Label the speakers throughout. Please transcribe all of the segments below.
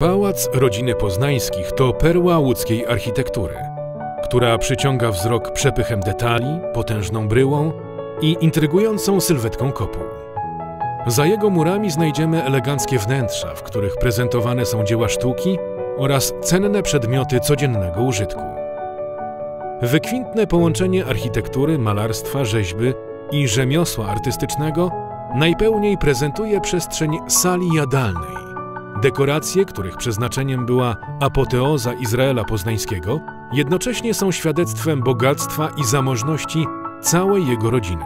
Speaker 1: Pałac rodziny Poznańskich to perła łódzkiej architektury, która przyciąga wzrok przepychem detali, potężną bryłą i intrygującą sylwetką kopuł. Za jego murami znajdziemy eleganckie wnętrza, w których prezentowane są dzieła sztuki oraz cenne przedmioty codziennego użytku. Wykwintne połączenie architektury, malarstwa, rzeźby i rzemiosła artystycznego najpełniej prezentuje przestrzeń sali jadalnej, Dekoracje, których przeznaczeniem była apoteoza Izraela Poznańskiego, jednocześnie są świadectwem bogactwa i zamożności całej jego rodziny.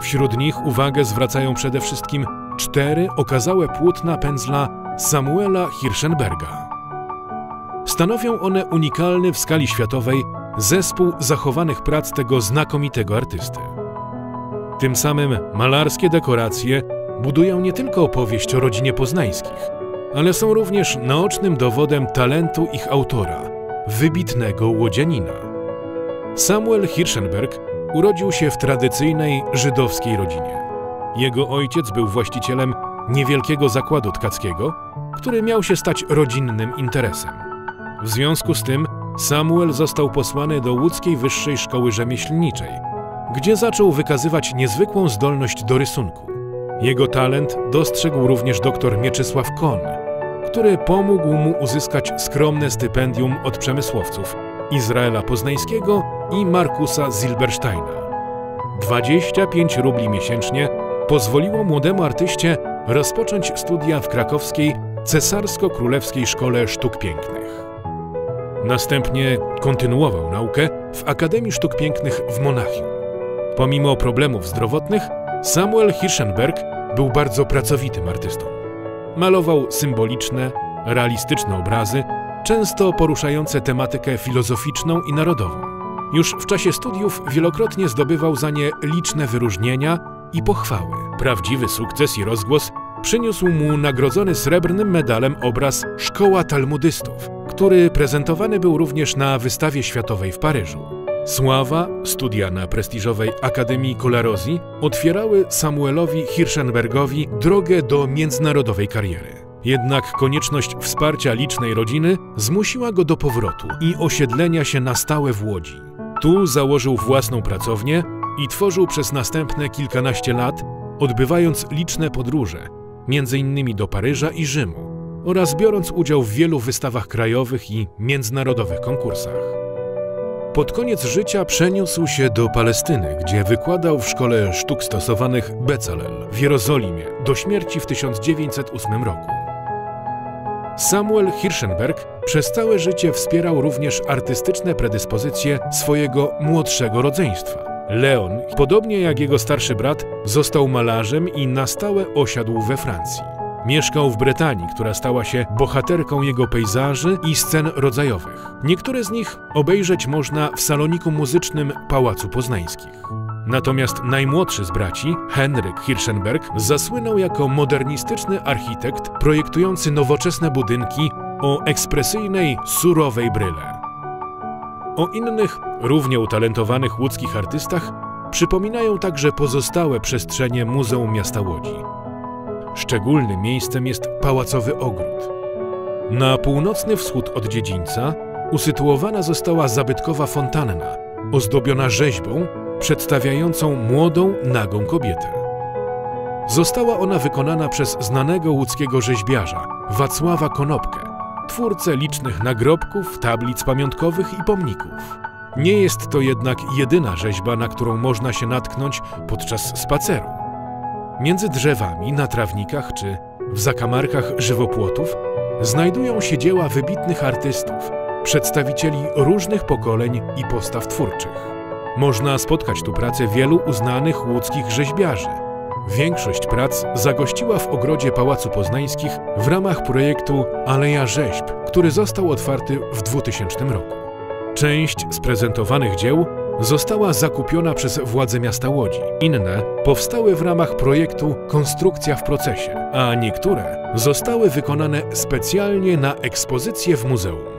Speaker 1: Wśród nich uwagę zwracają przede wszystkim cztery okazałe płótna pędzla Samuela Hirschenberga. Stanowią one unikalny w skali światowej zespół zachowanych prac tego znakomitego artysty. Tym samym malarskie dekoracje budują nie tylko opowieść o rodzinie poznańskich, ale są również naocznym dowodem talentu ich autora, wybitnego łodzianina. Samuel Hirschenberg urodził się w tradycyjnej żydowskiej rodzinie. Jego ojciec był właścicielem niewielkiego zakładu tkackiego, który miał się stać rodzinnym interesem. W związku z tym Samuel został posłany do łódzkiej Wyższej Szkoły Rzemieślniczej, gdzie zaczął wykazywać niezwykłą zdolność do rysunku. Jego talent dostrzegł również dr Mieczysław Kon, który pomógł mu uzyskać skromne stypendium od przemysłowców Izraela Poznańskiego i Markusa Zilbersteina. 25 rubli miesięcznie pozwoliło młodemu artyście rozpocząć studia w krakowskiej Cesarsko-Królewskiej Szkole Sztuk Pięknych. Następnie kontynuował naukę w Akademii Sztuk Pięknych w Monachium. Pomimo problemów zdrowotnych, Samuel Hirschenberg był bardzo pracowitym artystą. Malował symboliczne, realistyczne obrazy, często poruszające tematykę filozoficzną i narodową. Już w czasie studiów wielokrotnie zdobywał za nie liczne wyróżnienia i pochwały. Prawdziwy sukces i rozgłos przyniósł mu nagrodzony srebrnym medalem obraz Szkoła Talmudystów, który prezentowany był również na wystawie światowej w Paryżu. Sława, studia na prestiżowej Akademii Colarosji otwierały Samuelowi Hirschenbergowi drogę do międzynarodowej kariery. Jednak konieczność wsparcia licznej rodziny zmusiła go do powrotu i osiedlenia się na stałe w Łodzi. Tu założył własną pracownię i tworzył przez następne kilkanaście lat, odbywając liczne podróże, innymi do Paryża i Rzymu, oraz biorąc udział w wielu wystawach krajowych i międzynarodowych konkursach. Pod koniec życia przeniósł się do Palestyny, gdzie wykładał w Szkole Sztuk Stosowanych Bezalel w Jerozolimie do śmierci w 1908 roku. Samuel Hirschenberg przez całe życie wspierał również artystyczne predyspozycje swojego młodszego rodzeństwa. Leon, podobnie jak jego starszy brat, został malarzem i na stałe osiadł we Francji. Mieszkał w Brytanii, która stała się bohaterką jego pejzaży i scen rodzajowych. Niektóre z nich obejrzeć można w saloniku muzycznym Pałacu Poznańskich. Natomiast najmłodszy z braci, Henryk Hirschenberg, zasłynął jako modernistyczny architekt projektujący nowoczesne budynki o ekspresyjnej, surowej bryle. O innych, równie utalentowanych łódzkich artystach przypominają także pozostałe przestrzenie Muzeum Miasta Łodzi. Szczególnym miejscem jest Pałacowy Ogród. Na północny wschód od dziedzińca usytuowana została zabytkowa fontanna, ozdobiona rzeźbą przedstawiającą młodą, nagą kobietę. Została ona wykonana przez znanego łódzkiego rzeźbiarza Wacława Konopkę, twórcę licznych nagrobków, tablic pamiątkowych i pomników. Nie jest to jednak jedyna rzeźba, na którą można się natknąć podczas spaceru. Między drzewami, na trawnikach czy w zakamarkach żywopłotów znajdują się dzieła wybitnych artystów, przedstawicieli różnych pokoleń i postaw twórczych. Można spotkać tu pracę wielu uznanych łódzkich rzeźbiarzy. Większość prac zagościła w ogrodzie Pałacu Poznańskich w ramach projektu Aleja Rzeźb, który został otwarty w 2000 roku. Część z prezentowanych dzieł została zakupiona przez władze miasta Łodzi. Inne powstały w ramach projektu Konstrukcja w procesie, a niektóre zostały wykonane specjalnie na ekspozycję w muzeum.